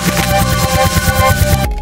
すごい!